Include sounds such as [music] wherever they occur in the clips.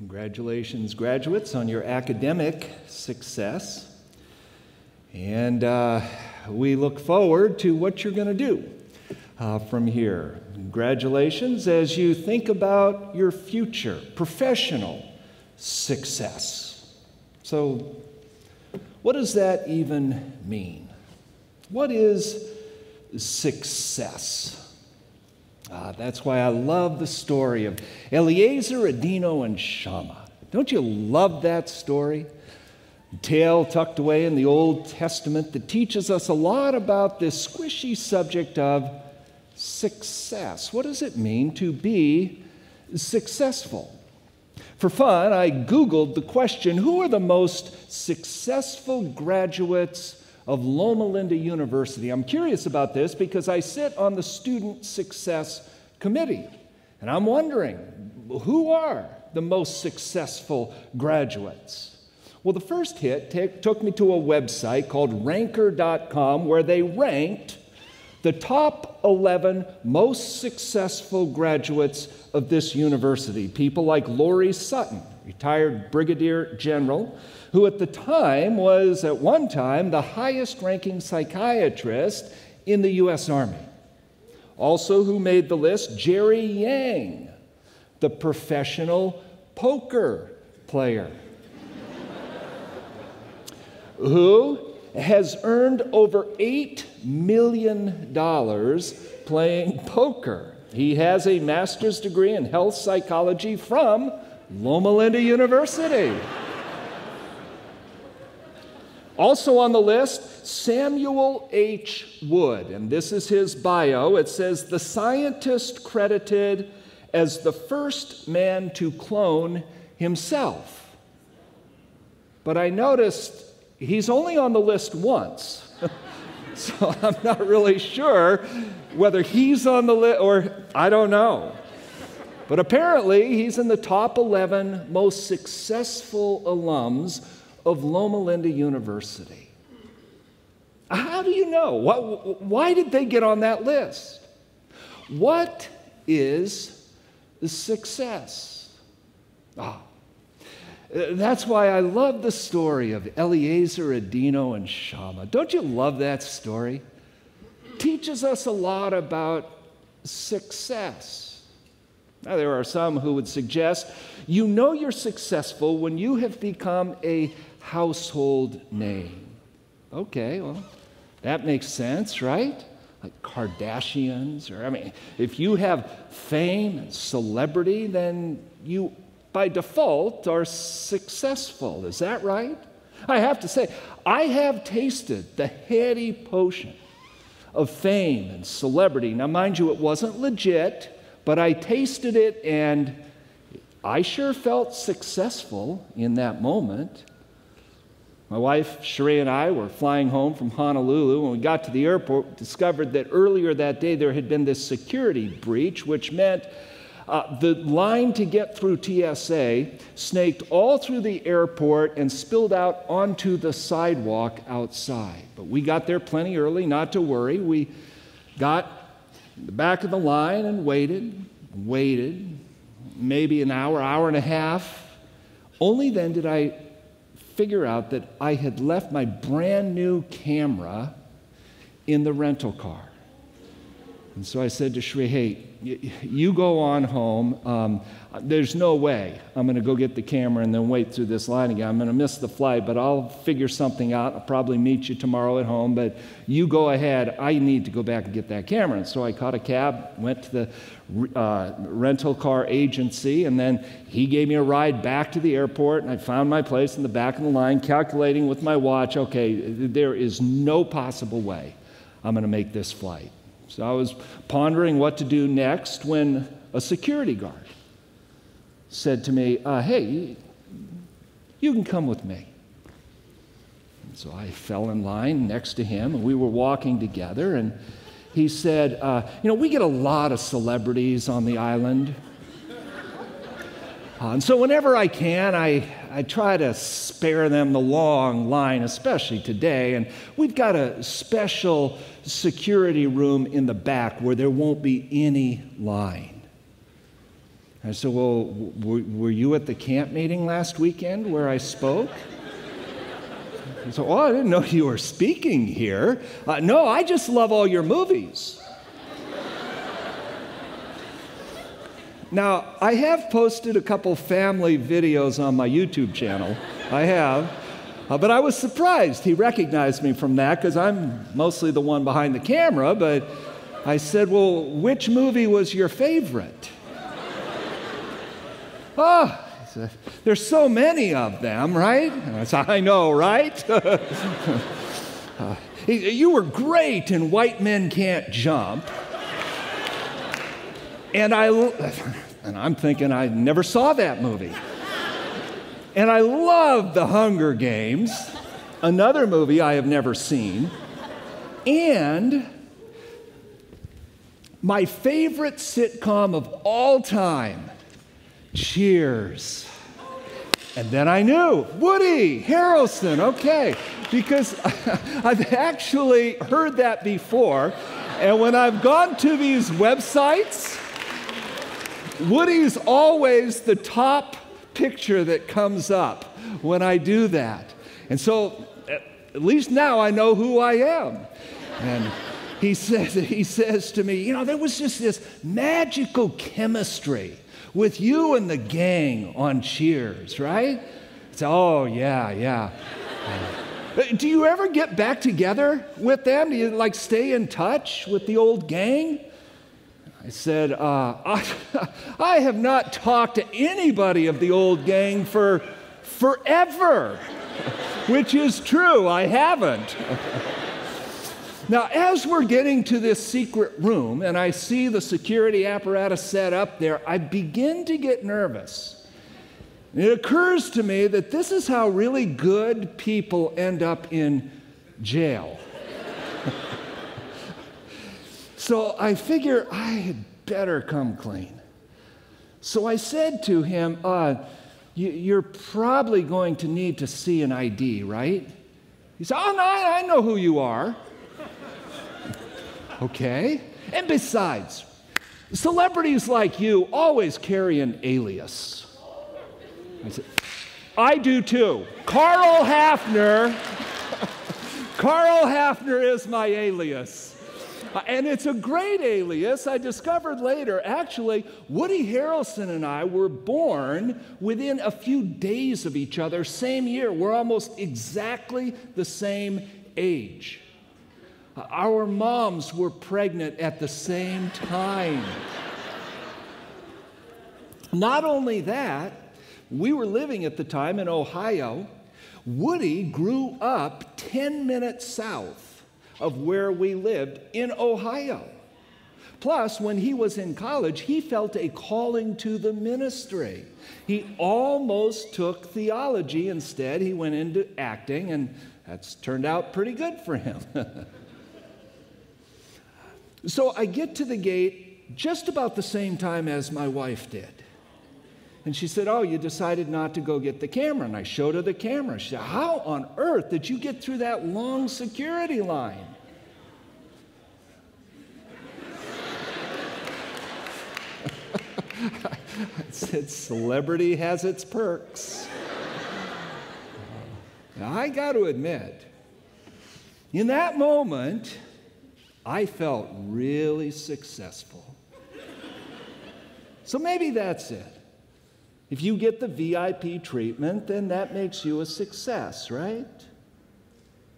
Congratulations, graduates, on your academic success. And uh, we look forward to what you're going to do uh, from here. Congratulations as you think about your future professional success. So, what does that even mean? What is success? Uh, that's why I love the story of Eleazar, Adino, and Shammah. Don't you love that story? Tale tucked away in the Old Testament that teaches us a lot about this squishy subject of success. What does it mean to be successful? For fun, I Googled the question who are the most successful graduates of Loma Linda University. I'm curious about this because I sit on the Student Success Committee, and I'm wondering who are the most successful graduates? Well, the first hit t- took me to a website called ranker.com where they ranked the top 11 most successful graduates of this university. People like Loree Sutton, retired brigadier general, who at the time was, at one time, the highest ranking psychiatrist in the U.S. Army. Also, who made the list? Jerry Yang, the professional poker player, [laughs] who has earned over $8 million playing poker. He has a master's degree in health psychology from Loma Linda University. Also on the list, Samuel H. Wood, and this is his bio. It says, the scientist credited as the first man to clone himself. But I noticed he's only on the list once. [laughs] so I'm not really sure whether he's on the list or I don't know. But apparently, he's in the top 11 most successful alums of Loma Linda University. How do you know? Why did they get on that list? What is success? Ah, that's why I love the story of Eleazar, Adino, and Shammah. Don't you love that story? teaches us a lot about success. Now, there are some who would suggest you know you're successful when you have become a household name. Okay, well, that makes sense, right? Like Kardashians, or I mean, if you have fame and celebrity, then you by default are successful. Is that right? I have to say, I have tasted the heady potion of fame and celebrity. Now, mind you, it wasn't legit, but I tasted it and I sure felt successful in that moment. My wife, Sheree, and I were flying home from Honolulu. When we got to the airport, discovered that earlier that day there had been this security breach, which meant uh, the line to get through TSA snaked all through the airport and spilled out onto the sidewalk outside. But we got there plenty early, not to worry. We got the back of the line and waited, waited, maybe an hour, hour and a half. Only then did I figure out that I had left my brand new camera in the rental car. And so I said to Shree, hey, you go on home. Um, there's no way I'm going to go get the camera and then wait through this line again. I'm going to miss the flight, but I'll figure something out. I'll probably meet you tomorrow at home, but you go ahead. I need to go back and get that camera. And so I caught a cab, went to the uh, rental car agency, and then he gave me a ride back to the airport. And I found my place in the back of the line, calculating with my watch okay, there is no possible way I'm going to make this flight. So I was pondering what to do next when a security guard said to me, uh, Hey, you can come with me. And so I fell in line next to him, and we were walking together. And he said, uh, You know, we get a lot of celebrities on the island. Uh, and so whenever I can, I, I try to spare them the long line, especially today. And we've got a special security room in the back where there won't be any line. I said, Well, w- were you at the camp meeting last weekend where I spoke? Said, Oh, I didn't know you were speaking here. Uh, no, I just love all your movies. Now, I have posted a couple family videos on my YouTube channel. I have. Uh, but I was surprised he recognized me from that because I'm mostly the one behind the camera. But I said, Well, which movie was your favorite? oh, [laughs] said, there's so many of them, right? I said, I know, right? [laughs] uh, you were great in White Men Can't Jump. And I, and I'm thinking I never saw that movie. And I love The Hunger Games, another movie I have never seen. And my favorite sitcom of all time, Cheers. And then I knew Woody Harrelson, okay, because [laughs] I've actually heard that before. And when I've gone to these websites, Woody's always the top picture that comes up when I do that. And so at least now I know who I am. And he [laughs] says, he says to me, you know, there was just this magical chemistry with you and the gang on Cheers, right? It's, oh, yeah, yeah. Do you ever get back together with them? Do you like stay in touch with the old gang? I said, uh, [laughs] I, I have not talked to anybody of the old gang for forever, [laughs] which is true, I haven't. [laughs] now, as we're getting to this secret room and I see the security apparatus set up there, I begin to get nervous. it occurs to me that this is how really good people end up in jail. So I figure I had better come clean. So I said to him, uh, You're probably going to need to see an ID, right? He said, Oh, no, I know who you are. [laughs] okay. And besides, celebrities like you always carry an alias. I said, I do too. Karl Haffner. [laughs] Karl Haffner is my alias. Uh, and it's a great alias. I discovered later, actually, Woody Harrelson and I were born within a few days of each other, same year. We're almost exactly the same age. Uh, our moms were pregnant at the same time. Not only that, we were living at the time in Ohio. Woody grew up 10 minutes south of where we lived in Ohio. Plus, when he was in college, he felt a calling to the ministry. He almost took theology. Instead, he went into acting, and that's turned out pretty good for him. [laughs] so I get to the gate just about the same time as my wife did. And she said, Oh, you decided not to go get the camera. And I showed her the camera. She said, How on earth did you get through that long security line? [laughs] I said, Celebrity has its perks. Now, I got to admit, in that moment, I felt really successful. So maybe that's it. If you get the VIP treatment, then that makes you a success, right?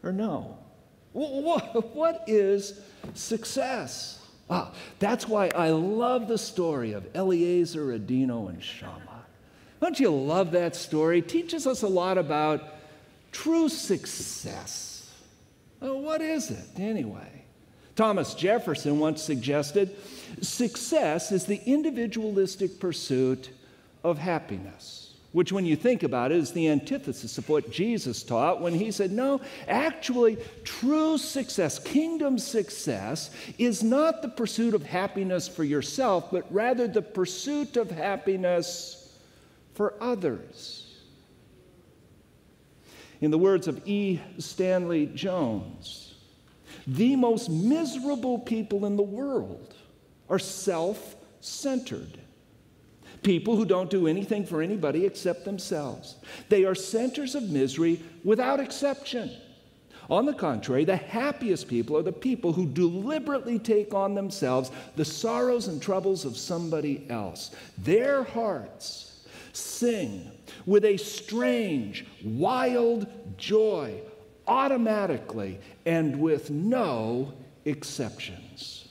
Or no? [laughs] What is success? Ah, that's why I love the story of Eleazar, Adino, and Shammah. Don't you love that story? It teaches us a lot about true success. Well, what is it, anyway? Thomas Jefferson once suggested success is the individualistic pursuit of happiness which, when you think about it, is the antithesis of what Jesus taught when he said, No, actually, true success, kingdom success, is not the pursuit of happiness for yourself, but rather the pursuit of happiness for others. In the words of E. Stanley Jones, the most miserable people in the world are self centered people who don't do anything for anybody except themselves. They are centers of misery without exception. On the contrary, the happiest people are the people who deliberately take on themselves the sorrows and troubles of somebody else. Their hearts sing with a strange, wild joy, automatically and with no exceptions.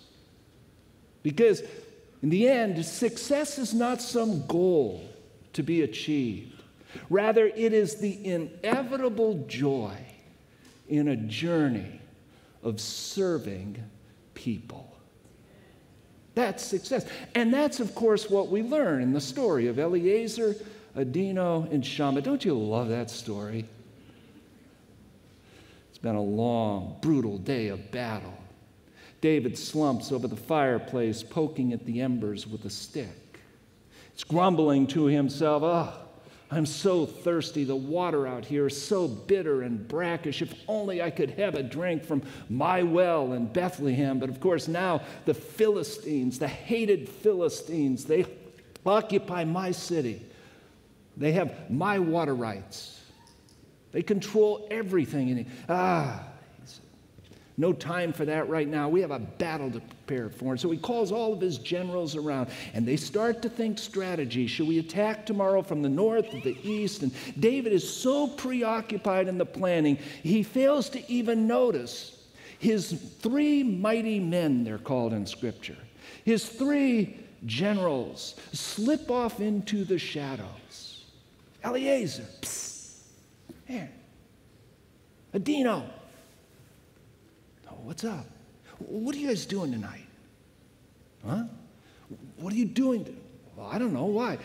Because in the end, success is not some goal to be achieved. Rather, it is the inevitable joy in a journey of serving people. That's success. And that's, of course, what we learn in the story of Eleazar, Adino, and Shammah. Don't you love that story? It's been a long, brutal day of battle. David slumps over the fireplace, poking at the embers with a stick. He's grumbling to himself, Oh, I'm so thirsty. The water out here is so bitter and brackish. If only I could have a drink from my well in Bethlehem. But of course, now the Philistines, the hated Philistines, they occupy my city. They have my water rights. They control everything. ah, no time for that right now. We have a battle to prepare for. And so he calls all of his generals around, and they start to think strategy. Should we attack tomorrow from the north or the east? And David is so preoccupied in the planning, he fails to even notice his three mighty men, they're called in Scripture. His three generals slip off into the shadows. Eleazar, psst, here. Adino, what's up? What are you guys doing tonight? Huh? What are you doing? Well, I don't know. Why?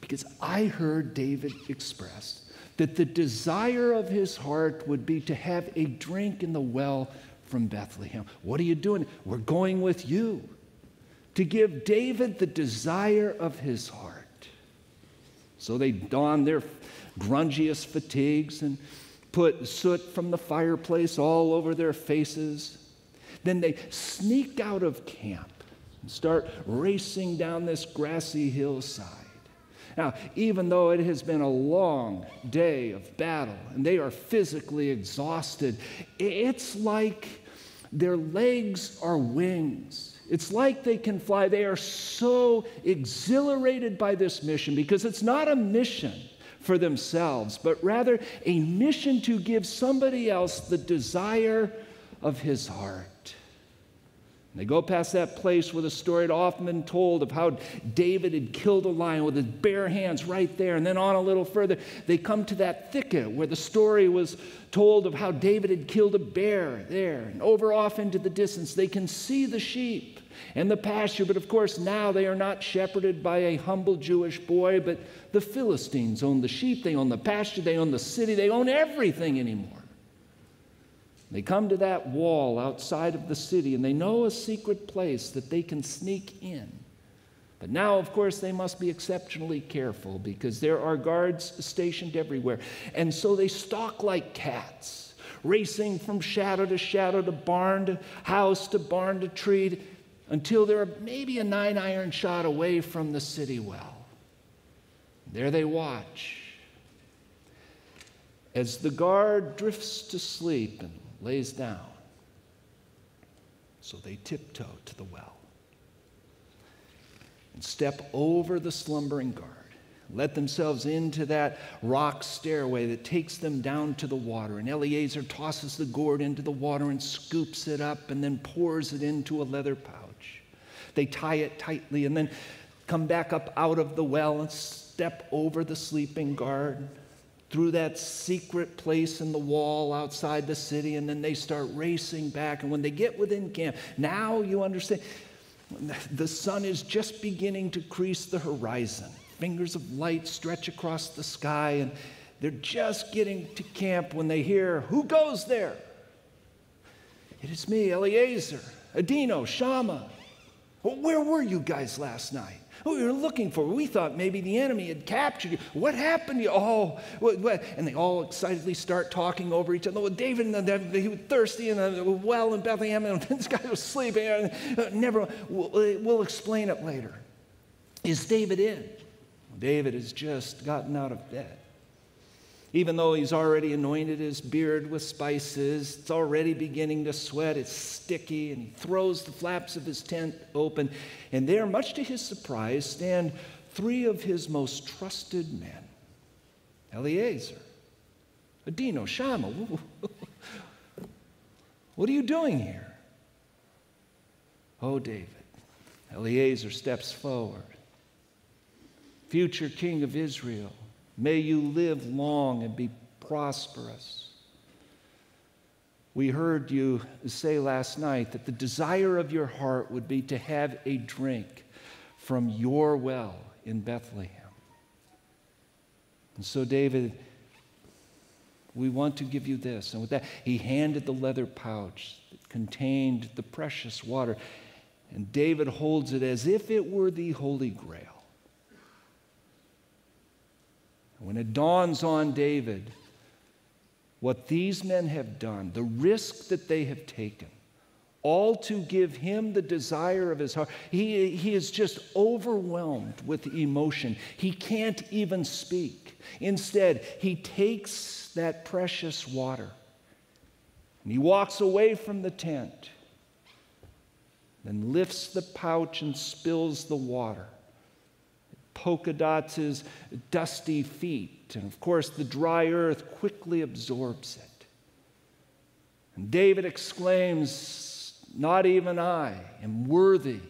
Because I heard David express that the desire of his heart would be to have a drink in the well from Bethlehem. What are you doing? We're going with you to give David the desire of his heart. So they don their grungiest fatigues and put soot from the fireplace all over their faces. Then they sneak out of camp and start racing down this grassy hillside. Now, even though it has been a long day of battle and they are physically exhausted, it's like their legs are wings. It's like they can fly. They are so exhilarated by this mission because it's not a mission for themselves, but rather a mission to give somebody else the desire of his heart. And they go past that place where the story had often been told of how David had killed a lion with his bare hands right there. And then on a little further, they come to that thicket where the story was told of how David had killed a bear there. And over off into the distance, they can see the sheep and the pasture. But of course, now they are not shepherded by a humble Jewish boy, but the Philistines own the sheep, they own the pasture, they own the city, they own everything anymore. They come to that wall outside of the city and they know a secret place that they can sneak in. But now, of course, they must be exceptionally careful because there are guards stationed everywhere. And so they stalk like cats, racing from shadow to shadow, to barn to house, to barn to tree, until they're maybe a nine iron shot away from the city well. There they watch as the guard drifts to sleep and lays down. So they tiptoe to the well and step over the slumbering guard, let themselves into that rock stairway that takes them down to the water. And Eleazar tosses the gourd into the water and scoops it up and then pours it into a leather pouch. They tie it tightly and then come back up out of the well and step over the sleeping guard through that secret place in the wall outside the city, and then they start racing back. And when they get within camp, now you understand the sun is just beginning to crease the horizon. Fingers of light stretch across the sky, and they're just getting to camp when they hear, Who goes there? It is me, Eleazar, Adino, Shammah. Where were you guys last night? Oh, we were looking for. We thought maybe the enemy had captured you. What happened to you? Oh, what, what? and they all excitedly start talking over each other. Well, David he was thirsty and the well in Bethlehem, and [laughs] this guy was sleeping. Uh, never. We'll, we'll explain it later. Is David in? David has just gotten out of bed. Even though he's already anointed his beard with spices, it's already beginning to sweat, it's sticky, and he throws the flaps of his tent open. And there, much to his surprise, stand three of his most trusted men Eleazar, Adino, Shammah. [laughs] What are you doing here? Oh, David. Eleazar steps forward. Future king of Israel, may you live long and be prosperous. We heard you say last night that the desire of your heart would be to have a drink from your well in Bethlehem. And so, David, we want to give you this. And with that, he handed the leather pouch that contained the precious water. And David holds it as if it were the Holy Grail. When it dawns on David what these men have done, the risk that they have taken, all to give him the desire of his heart. He, he is just overwhelmed with emotion. He can't even speak. Instead, he takes that precious water and he walks away from the tent, then lifts the pouch and spills the water. Polka dots his dusty feet, and of course, the dry earth quickly absorbs it. And David exclaims, not even I, am worthy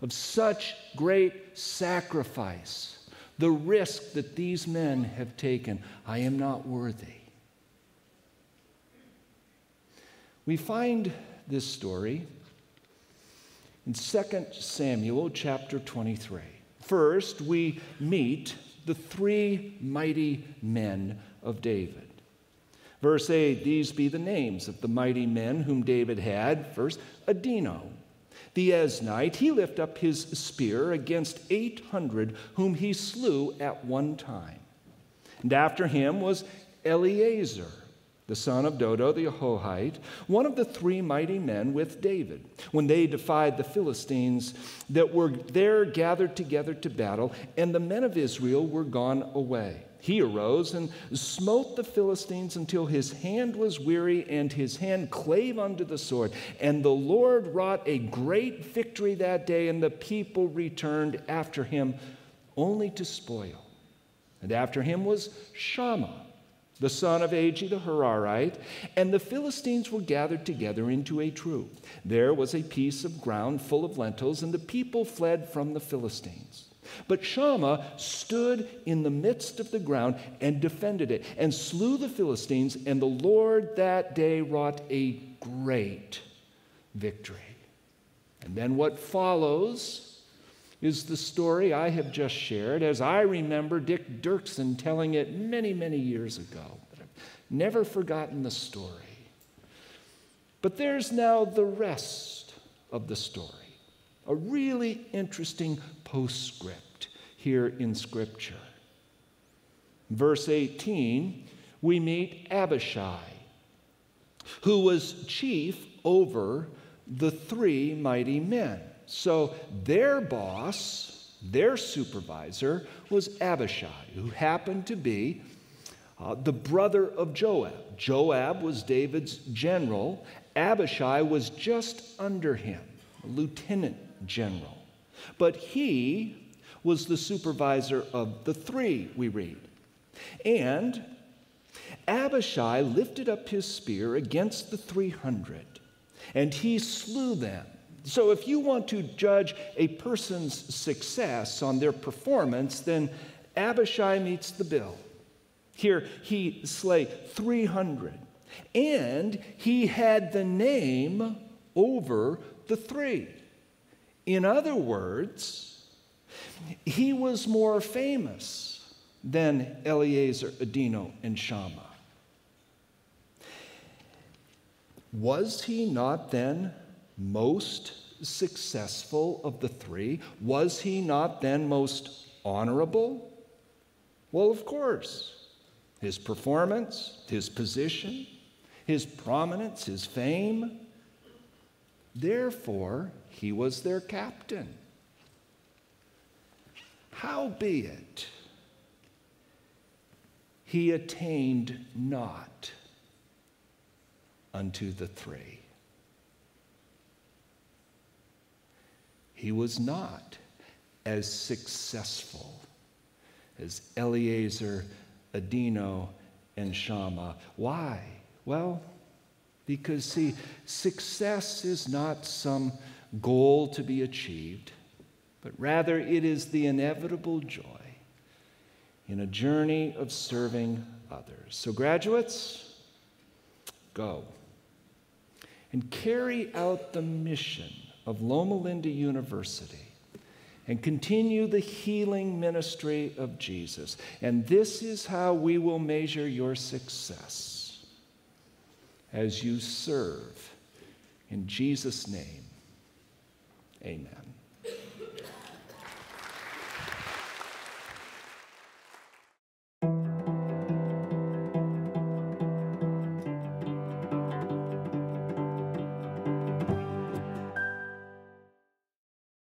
of such great sacrifice. The risk that these men have taken, I am not worthy. We find this story in 2 Samuel chapter 23. First, we meet the three mighty men of David. Verse 8 These be the names of the mighty men whom David had. First, Adino, the Eznite. He lift up his spear against 800 whom he slew at one time. And after him was Eleazar, the son of Dodo the Ahohite, one of the three mighty men with David, when they defied the Philistines that were there gathered together to battle, and the men of Israel were gone away. He arose and smote the Philistines until his hand was weary and his hand clave unto the sword. And the Lord wrought a great victory that day, and the people returned after him only to spoil. And after him was Shammah, the son of Agee the Hararite, and the Philistines were gathered together into a troop. There was a piece of ground full of lentils, and the people fled from the Philistines. But Shammah stood in the midst of the ground and defended it, and slew the Philistines, and the Lord that day wrought a great victory. And then what follows is the story I have just shared, as I remember Dick Duerksen telling it many, many years ago. But I've never forgotten the story. But there's now the rest of the story, a really interesting postscript here in Scripture. Verse 18, we meet Abishai, who was chief over the three mighty men. So their boss, their supervisor, was Abishai, who happened to be uh, the brother of Joab. Joab was David's general, Abishai was just under him, lieutenant general. But he was the supervisor of the three, we read. And Abishai lifted up his spear against the 300, and he slew them. So, if you want to judge a person's success on their performance, then Abishai meets the bill. Here, he slay 300, and he had the name over the three. In other words, he was more famous than Eleazar, Adino, and Shammah. Was he not then most successful of the three? Was he not then most honorable? Well, of course. His performance, his position, his prominence, his fame. Therefore, he was their captain. Howbeit, he attained not unto the three. He was not as successful as Eleazar, Adino, and Shammah. Why? Well, because, see, success is not some goal to be achieved, but rather it is the inevitable joy in a journey of serving others. So, graduates, go and carry out the mission of Loma Linda University and continue the healing ministry of Jesus. And this is how we will measure your success as you serve. In Jesus' name, amen.